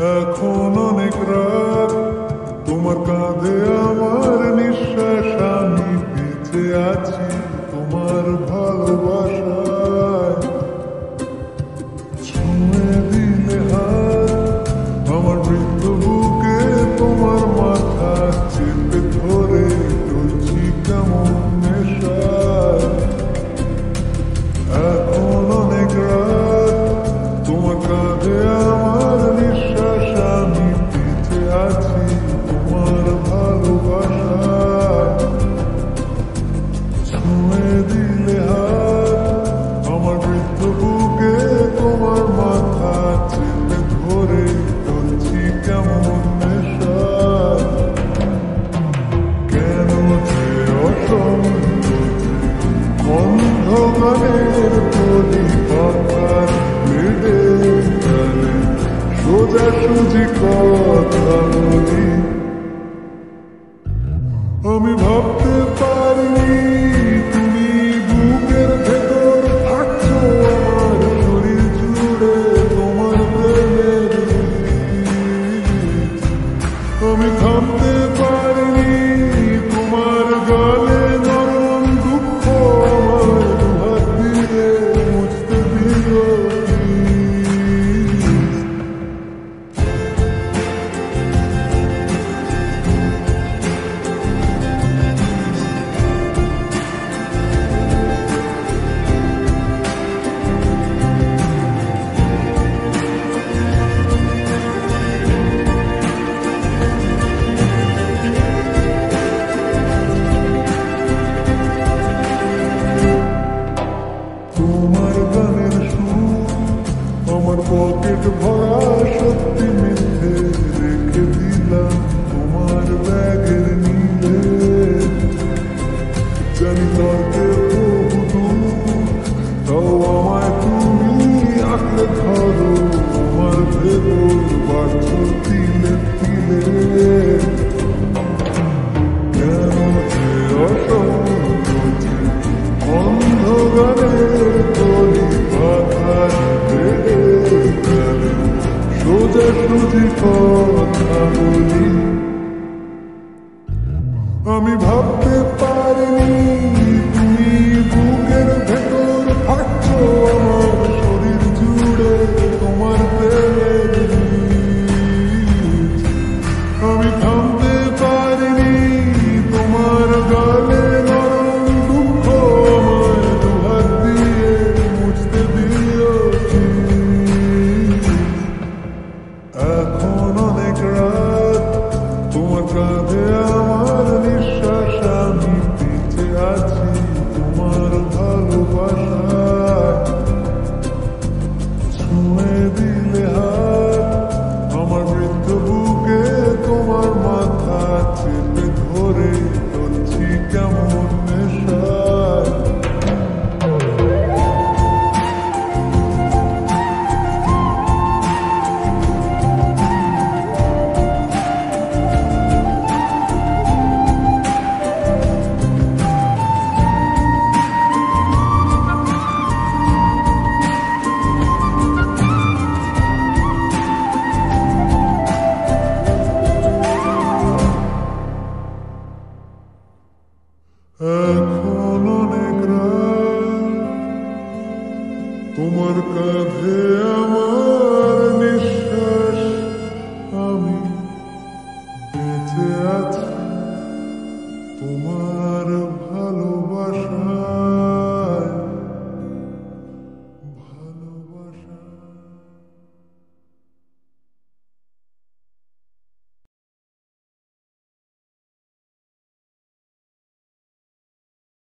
এখন অনেক রাত। তোমার কাঁধে আমার নিঃশ্বাস আমি বেঁচে আছি তোমার ভালোবাসা cuerpo pierde un আমি ভাব ধরে ধরছি কেমন? তোমার কাঁধে আমার নিঃশ্বাস আমি বেঁচে আছি তোমার